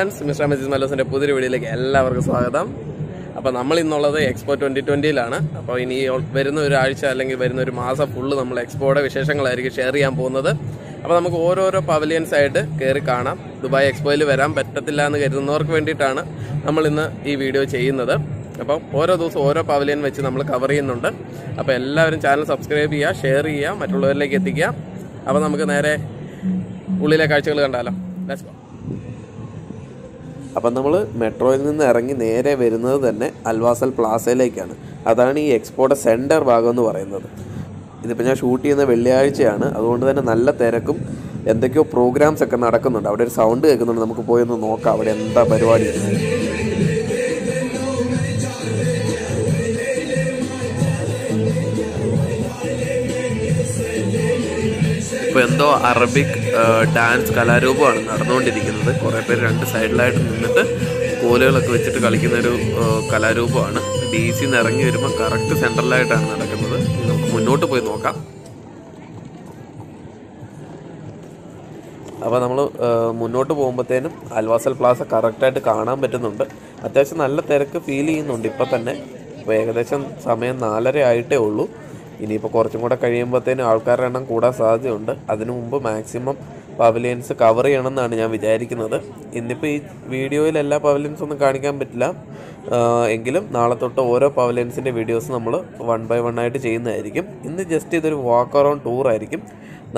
Friends mister Messi's മല്ലോസിന്റെ പുതിയൊരു വീഡിയോയിലേക്ക് എല്ലാവർക്കും സ്വാഗതം. അപ്പോൾ നമ്മൾ ഇന്നുള്ളത് എക്സ്പോ ട്വന്റി ട്വന്റിയിലാണ് അപ്പോൾ ഇനി വരുന്ന ഒരാഴ്ച അല്ലെങ്കിൽ വരുന്ന ഒരു മാസം ഫുള്ള് നമ്മൾ എക്സ്പോയുടെ വിശേഷങ്ങളായിരിക്കും ഷെയർ ചെയ്യാൻ പോകുന്നത്. അപ്പോൾ നമുക്ക് ഓരോരോ പവലിയൻസ് ആയിട്ട് കയറി കാണാം. ദുബായ് എക്സ്പോയിൽ വരാൻ പറ്റത്തില്ല എന്ന് കരുതുന്നവർക്ക് വേണ്ടിയിട്ടാണ് നമ്മൾ ഇന്ന് ഈ വീഡിയോ ചെയ്യുന്നത്. അപ്പം ഓരോ ദിവസം ഓരോ പവലിയൻ വെച്ച് നമ്മൾ കവർ ചെയ്യുന്നുണ്ട്. അപ്പോൾ എല്ലാവരും ചാനൽ സബ്സ്ക്രൈബ് ചെയ്യുക ഷെയർ ചെയ്യുക മറ്റുള്ളവരിലേക്ക് എത്തിക്കുക. അപ്പോൾ നമുക്ക് നേരെ ഉള്ളിലെ കാഴ്ചകൾ കണ്ടാലോ. ലെറ്റ്സ് ഗോ അപ്പം നമ്മൾ മെട്രോയിൽ നിന്ന് ഇറങ്ങി നേരെ വരുന്നത് തന്നെ അൽവാസൽ പ്ലാസയിലേക്കാണ്. അതാണ് ഈ എക്സ്പോയുടെ സെന്റർ ഭാഗം എന്ന് പറയുന്നത്. ഇതിപ്പോൾ ഞാൻ ഷൂട്ട് ചെയ്യുന്ന വെള്ളിയാഴ്ചയാണ്. അതുകൊണ്ട് തന്നെ നല്ല തിരക്കും എന്തൊക്കെയോ പ്രോഗ്രാംസ് ഒക്കെ നടക്കുന്നുണ്ട്. അവിടെ ഒരു സൗണ്ട് കേൾക്കുന്നുണ്ട്. നമുക്ക് പോയി ഒന്ന് നോക്കാം അവിടെ എന്താ പരിപാടി. ഇപ്പോൾ എന്തോ അറബിക് ഡാൻസ് കലാരൂപമാണ് നടന്നുകൊണ്ടിരിക്കുന്നത്. കുറേ പേര് രണ്ട് സൈഡിലായിട്ട് നിന്നിട്ട് കോലുകളൊക്കെ വെച്ചിട്ട് കളിക്കുന്ന ഒരു കലാരൂപമാണ്. ഡി സിന്ന് ഇറങ്ങി വരുമ്പോൾ കറക്റ്റ് സെന്ററിലായിട്ടാണ് നടക്കുന്നത്. നമുക്ക് മുന്നോട്ട് പോയി നോക്കാം. അപ്പോൾ നമ്മൾ മുന്നോട്ട് പോകുമ്പോഴത്തേനും അൽവാസൽ പ്ലാസ കറക്റ്റായിട്ട് കാണാൻ പറ്റുന്നുണ്ട്. അത്യാവശ്യം നല്ല തിരക്ക് ഫീൽ ചെയ്യുന്നുണ്ട് ഇപ്പം തന്നെ. ഇപ്പോൾ ഏകദേശം സമയം നാലര ആയിട്ടേ ഉള്ളൂ. ഇനിയിപ്പോൾ കുറച്ചും കൂടെ കഴിയുമ്പോഴത്തേനും ആൾക്കാരുടെ എണ്ണം കൂടാൻ സാധ്യതയുണ്ട്. അതിനു മുമ്പ് മാക്സിമം പവലിയൻസ് കവർ ചെയ്യണമെന്നാണ് ഞാൻ വിചാരിക്കുന്നത്. ഇന്നിപ്പോൾ ഈ വീഡിയോയിൽ എല്ലാ പവലിയൻസും ഒന്നും കാണിക്കാൻ പറ്റില്ല. എങ്കിലും നാളെ തൊട്ട് ഓരോ പവലിയൻസിന്റെ വീഡിയോസ് നമ്മൾ വൺ ബൈ വൺ ആയിട്ട് ചെയ്യുന്നതായിരിക്കും. ഇന്ന് ജസ്റ്റ് ഇതൊരു വാക്ക് അറൗണ്ട് ടൂർ ആയിരിക്കും.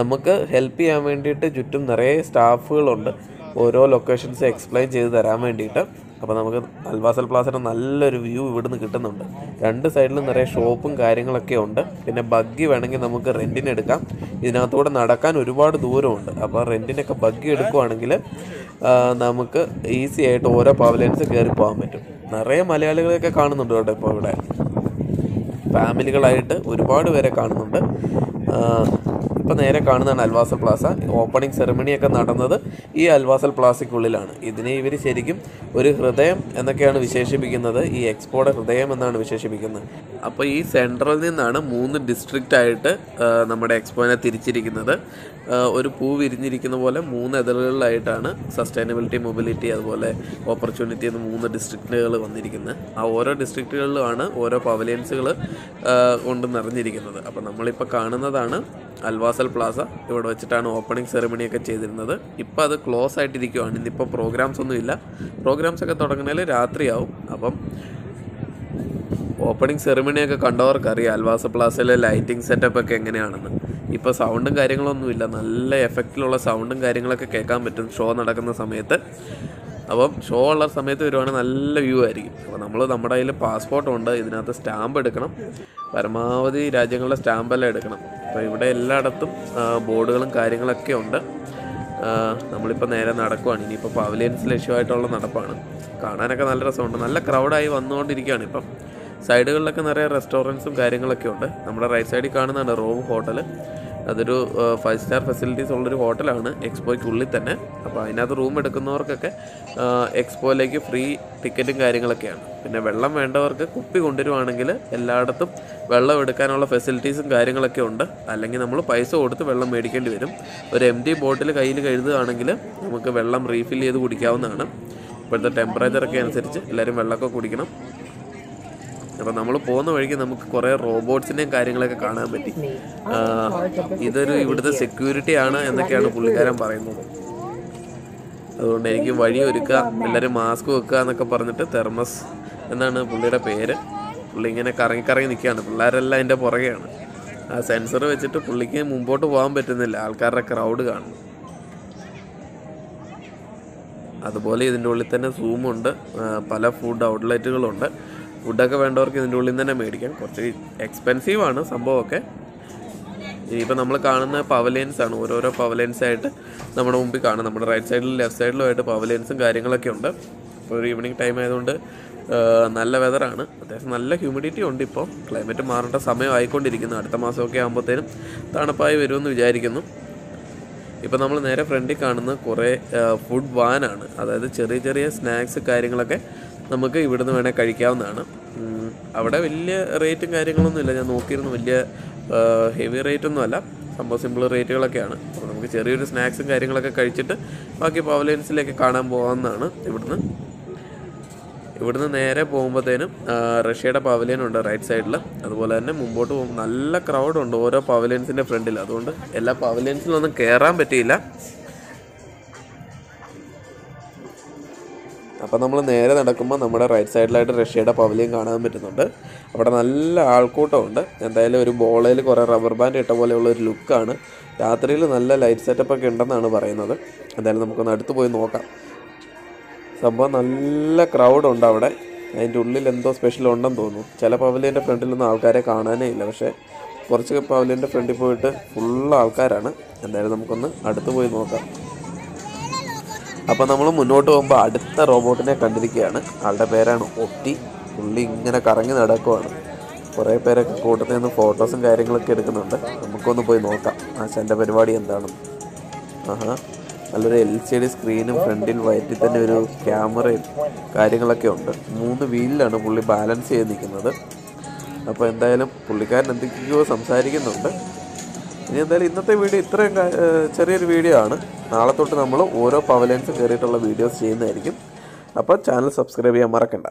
നമുക്ക് ഹെൽപ്പ് ചെയ്യാൻ വേണ്ടിയിട്ട് ചുറ്റും നിറയെ സ്റ്റാഫുകളുണ്ട് ഓരോ ലൊക്കേഷൻസ് എക്സ്പ്ലെയിൻ ചെയ്ത് തരാൻ വേണ്ടിയിട്ട്. അപ്പോൾ നമുക്ക് അൽവാസൽ പ്ലാസയുടെ നല്ലൊരു വ്യൂ ഇവിടുന്ന് കിട്ടുന്നുണ്ട്. രണ്ട് സൈഡിലും നിറയെ ഷോപ്പും കാര്യങ്ങളൊക്കെ ഉണ്ട്. പിന്നെ ബഗ്ഗി വേണമെങ്കിൽ നമുക്ക് റെന്റിന് എടുക്കാം. ഇതിനകത്തൂടെ നടക്കാൻ ഒരുപാട് ദൂരമുണ്ട്. അപ്പോൾ റെന്റിനൊക്കെ ബഗ്ഗി എടുക്കുവാണെങ്കിൽ നമുക്ക് ഈസി ആയിട്ട് ഓരോ പവലൻസ് കയറി പോകാൻ പറ്റും. നിറയെ മലയാളികളെയൊക്കെ കാണുന്നുണ്ട് കേട്ടോ ഇപ്പോൾ ഇവിടെ. ഫാമിലികളായിട്ട് ഒരുപാട് പേരെ കാണുന്നുണ്ട്. ഇപ്പം നേരെ കാണുന്നതാണ് അൽവാസൽ പ്ലാസ. ഓപ്പണിംഗ് സെറമണിയൊക്കെ നടന്നത് ഈ അൽവാസൽ പ്ലാസയ്ക്കുള്ളിലാണ്. ഇതിനെ ഇവർ ശരിക്കും ഒരു ഹൃദയം എന്നൊക്കെയാണ് വിശേഷിപ്പിക്കുന്നത്. ഈ എക്സ്പോയുടെ ഹൃദയം എന്നാണ് വിശേഷിപ്പിക്കുന്നത്. അപ്പോൾ ഈ സെൻട്രൽ നിന്നാണ് മൂന്ന് ഡിസ്ട്രിക്റ്റ് ആയിട്ട് നമ്മുടെ എക്സ്പോനെ തിരിച്ചിരിക്കുന്നത്. ഒരു പൂ വിരിഞ്ഞിരിക്കുന്ന പോലെ മൂന്ന് എതിലുകളിലായിട്ടാണ് സസ്റ്റൈനബിലിറ്റി മൊബിലിറ്റി അതുപോലെ ഓപ്പർച്യൂണിറ്റി എന്ന് മൂന്ന് ഡിസ്ട്രിക്റ്റുകൾ വന്നിരിക്കുന്നത്. ആ ഓരോ ഡിസ്ട്രിക്റ്റുകളിലുമാണ് ഓരോ പവലിയൻസുകൾ കൊണ്ട് നിറഞ്ഞിരിക്കുന്നത്. അപ്പോൾ നമ്മളിപ്പോൾ കാണുന്നതാണ് അൽവാസൽ പ്ലാസ ഇവിടെ വെച്ചിട്ടാണ് ഓപ്പണിംഗ് സെറമണിയൊക്കെ ചെയ്തിരുന്നത്. ഇപ്പോൾ അത് ക്ലോസ് ആയിട്ടിരിക്കുവാണ്. ഇന്നിപ്പോൾ പ്രോഗ്രാംസ് ഒന്നുമില്ല. പ്രോഗ്രാംസ് ഒക്കെ തുടങ്ങുന്നതിൽ രാത്രിയാവും. അപ്പം ഓപ്പണിംഗ് സെറിമണിയൊക്കെ കണ്ടവർക്ക് അറിയാം അൽവാസ പ്ലാസയിലെ ലൈറ്റിംഗ് സെറ്റപ്പ് ഒക്കെ എങ്ങനെയാണെന്ന്. ഇപ്പോൾ സൗണ്ടും കാര്യങ്ങളൊന്നുമില്ല നല്ല എഫക്റ്റിലുള്ള സൗണ്ടും കാര്യങ്ങളൊക്കെ കേൾക്കാൻ പറ്റും. ഷോ നടക്കുന്ന സമയത്ത്. അപ്പം ഷോ ഉള്ള സമയത്ത് വരുവാണെങ്കിൽ നല്ല വ്യൂ ആയിരിക്കും. അപ്പോൾ നമ്മൾ നമ്മുടെ കയ്യിൽ പാസ്പോർട്ട് ഉണ്ട്. ഇതിനകത്ത് സ്റ്റാമ്പ് എടുക്കണം. പരമാവധി രാജ്യങ്ങളുടെ സ്റ്റാമ്പെല്ലാം എടുക്കണം. അപ്പോൾ ഇവിടെ എല്ലായിടത്തും ബോർഡുകളും കാര്യങ്ങളൊക്കെ ഉണ്ട്. നമ്മളിപ്പോൾ നേരെ നടക്കുവാണ്. ഇനിയിപ്പോൾ പവലിയൻസ് ലക്ഷ്യമായിട്ടുള്ള നടപ്പാണ്. കാണാനൊക്കെ നല്ല രസമുണ്ട്. നല്ല ക്രൗഡായി വന്നുകൊണ്ടിരിക്കുകയാണ് ഇപ്പം. സൈഡുകളിലൊക്കെ നിറയെ റെസ്റ്റോറന്റ്സും കാര്യങ്ങളൊക്കെ ഉണ്ട്. നമ്മുടെ റൈറ്റ് സൈഡിൽ കാണുന്നതാണ് റോം ഹോട്ടൽ. അതൊരു ഫൈവ് സ്റ്റാർ ഫെസിലിറ്റീസ് ഉള്ളൊരു ഹോട്ടലാണ് എക്സ്പോയ്ക്കുള്ളിൽ തന്നെ. അപ്പോൾ അതിനകത്ത് റൂം എടുക്കുന്നവർക്കൊക്കെ എക്സ്പോയിലേക്ക് ഫ്രീ ടിക്കറ്റും കാര്യങ്ങളൊക്കെയാണ്. പിന്നെ വെള്ളം വേണ്ടവർക്ക് കുപ്പി കൊണ്ടുവരുവാണെങ്കിൽ എല്ലായിടത്തും വെള്ളം എടുക്കാനുള്ള ഫെസിലിറ്റീസും കാര്യങ്ങളൊക്കെ ഉണ്ട്. അല്ലെങ്കിൽ നമ്മൾ പൈസ കൊടുത്ത് വെള്ളം മേടിക്കേണ്ടി വരും. ഒരു എം ടി ബോട്ടിൽ കയ്യിൽ കഴുതുകയാണെങ്കിൽ നമുക്ക് വെള്ളം റീഫിൽ ചെയ്ത് കുടിക്കാവുന്നതാണ്. ഇപ്പോഴത്തെ ടെമ്പറേച്ചറൊക്കെ അനുസരിച്ച് എല്ലാവരും വെള്ളമൊക്കെ കുടിക്കണം. അപ്പോൾ നമ്മൾ പോകുന്ന വഴിക്ക് നമുക്ക് കുറേ റോബോട്ട്സിന്റെയും കാര്യങ്ങളൊക്കെ കാണാൻ പറ്റി. ഇതൊരു ഇവിടുത്തെ സെക്യൂരിറ്റി ആണ് എന്നൊക്കെയാണ് പുള്ളിക്കാരൻ പറയുന്നത്. അതുകൊണ്ട് എനിക്ക് വഴി ഒരുക്കുക എല്ലാവരും മാസ്ക് വെക്കുക എന്നൊക്കെ പറഞ്ഞിട്ട് തെർമസ് എന്നാണ് പുള്ളിയുടെ പേര്. പുള്ളി ഇങ്ങനെ കറങ്ങി കറങ്ങി നിൽക്കുകയാണ്. പിള്ളേരെല്ലാം അതിന്റെ പുറകെയാണ്. ആ സെൻസർ വെച്ചിട്ട് പുള്ളിക്ക് മുമ്പോട്ട് പോകാൻ പറ്റുന്നില്ല. ആൾക്കാരുടെ ക്രൗഡ് കാണും അതുപോലെ ഇതിന്റെ ഉള്ളിൽ തന്നെ സൂമുണ്ട് പല ഫുഡ് ഔട്ട്ലെറ്റുകളുണ്ട് ഫുഡൊക്കെ വേണ്ടവർക്ക് ഇതിന്റെ ഉള്ളിൽ നിന്ന് തന്നെ മേടിക്കാം. കുറച്ച് എക്സ്പെൻസീവാണ് സംഭവമൊക്കെ. ഇനിയിപ്പോൾ നമ്മൾ കാണുന്ന പവലിയൻസ് ആണ്. ഓരോരോ പവലിയൻസ് ആയിട്ട് നമ്മുടെ മുമ്പിൽ കാണാം. നമ്മുടെ റൈറ്റ് സൈഡിലും ലെഫ്റ്റ് സൈഡിലും ആയിട്ട് പവലിയൻസും കാര്യങ്ങളൊക്കെ ഉണ്ട്. ഇപ്പോൾ ഒരു ഈവനിങ് ടൈം ആയതുകൊണ്ട് നല്ല വെതറാണ് അത്യാവശ്യം നല്ല ഹ്യൂമിഡിറ്റി ഉണ്ട് ഇപ്പോൾ ക്ലൈമറ്റ് മാറേണ്ട സമയം ആയിക്കൊണ്ടിരിക്കുന്നു അടുത്ത മാസമൊക്കെ ആകുമ്പോഴത്തേനും തണുപ്പായി വരുമെന്ന് വിചാരിക്കുന്നു. ഇപ്പോൾ നമ്മൾ നേരെ ഫ്രണ്ടിൽ കാണുന്ന കുറേ ഫുഡ് വാനാണ് അതായത് ചെറിയ ചെറിയ സ്നാക്സ് കാര്യങ്ങളൊക്കെ നമുക്ക് ഇവിടുന്ന് വേണേൽ കഴിക്കാവുന്നതാണ്. അവിടെ വലിയ റേറ്റും കാര്യങ്ങളൊന്നുമില്ല ഞാൻ നോക്കിയിരുന്നു വലിയ ഹെവി റേറ്റ് ഒന്നും അല്ല. സംഭവം സിമ്പിൾ റേറ്റുകളൊക്കെയാണ്. അപ്പോൾ നമുക്ക് ചെറിയൊരു സ്നാക്സും കാര്യങ്ങളൊക്കെ കഴിച്ചിട്ട് ബാക്കി പവലൻസിലേക്ക് കാണാൻ പോകാവുന്നതാണ് ഇവിടുന്ന്. ഇവിടുന്ന് നേരെ പോകുമ്പോഴത്തേനും റഷ്യയുടെ പവലിയനുണ്ട് റൈറ്റ് സൈഡിൽ അതുപോലെ തന്നെ മുമ്പോട്ട് പോകുമ്പോൾ നല്ല ക്രൗഡുണ്ട് ഓരോ പവലിയൻസിന്റെ ഫ്രണ്ടിൽ അതുകൊണ്ട് എല്ലാ പവലിയൻസിലൊന്നും കയറാൻ പറ്റിയില്ല. അപ്പോൾ നമ്മൾ നേരെ നടക്കുമ്പോൾ നമ്മുടെ റൈറ്റ് സൈഡിലായിട്ട് റഷ്യയുടെ പവലിയൻ കാണാൻ പറ്റുന്നുണ്ട്. അവിടെ നല്ല ആൾക്കൂട്ടമുണ്ട്. എന്തായാലും ഒരു ബോളയിൽ കുറേ റബ്ബർ ബാൻഡ് ഇട്ട പോലെയുള്ള ഒരു ലുക്കാണ് രാത്രിയിൽ നല്ല ലൈറ്റ് സെറ്റപ്പ് ഒക്കെ ഉണ്ടെന്നാണ് പറയുന്നത്. എന്തായാലും നമുക്കൊന്ന് അടുത്ത് പോയി നോക്കാം. സംഭവം നല്ല ക്രൗഡ് ഉണ്ട് അവിടെ. അതിന്റെ ഉള്ളിൽ എന്തോ സ്പെഷ്യൽ ഉണ്ടെന്ന് തോന്നുന്നു. ചില പവലിയന്റെ ഫ്രണ്ടിലൊന്നും ആൾക്കാരെ കാണാനേ ഇല്ല. പക്ഷേ കുറച്ച് പവലിയന്റെ ഫ്രണ്ടിൽ പോയിട്ട് ഫുള്ള് ആൾക്കാരാണ്. എന്തായാലും നമുക്കൊന്ന് അടുത്ത് പോയി നോക്കാം. അപ്പോൾ നമ്മൾ മുന്നോട്ട് പോകുമ്പോൾ അടുത്ത റോബോട്ടിനെ കണ്ടിരിക്കുകയാണ്. ആളുടെ പേരാണ് ഒട്ടി. പുള്ളി ഇങ്ങനെ കറങ്ങി നടക്കുവാണ്. കുറേ പേരൊക്കെ കൂട്ടത്തിൽ നിന്ന് ഫോട്ടോസും കാര്യങ്ങളൊക്കെ എടുക്കുന്നുണ്ട്. നമുക്കൊന്ന് പോയി നോക്കാം. ആശാന്റെ പരിപാടി എന്താണെന്ന് ആഹാ. നല്ലൊരു എൽ സി ഡി സ്ക്രീനും ഫ്രണ്ടിൽ വയറ്റിൽ തന്നെ ഒരു ക്യാമറയും കാര്യങ്ങളൊക്കെ ഉണ്ട്. മൂന്ന് വീലിലാണ് പുള്ളി ബാലൻസ് ചെയ്ത് നിൽക്കുന്നത്. അപ്പോൾ എന്തായാലും പുള്ളിക്കാരൻ എന്തൊക്കെയോ സംസാരിക്കുന്നുണ്ട്. ഇനി എന്തായാലും ഇന്നത്തെ വീഡിയോ ഇത്രയും ചെറിയൊരു വീഡിയോ ആണ്. നാളെ തൊട്ട് നമ്മൾ ഓരോ പവലൻസ് കയറിയിട്ടുള്ള വീഡിയോസ് ചെയ്യുന്നതായിരിക്കും. അപ്പോൾ ചാനൽ സബ്സ്ക്രൈബ് ചെയ്യാൻ മറക്കണ്ട.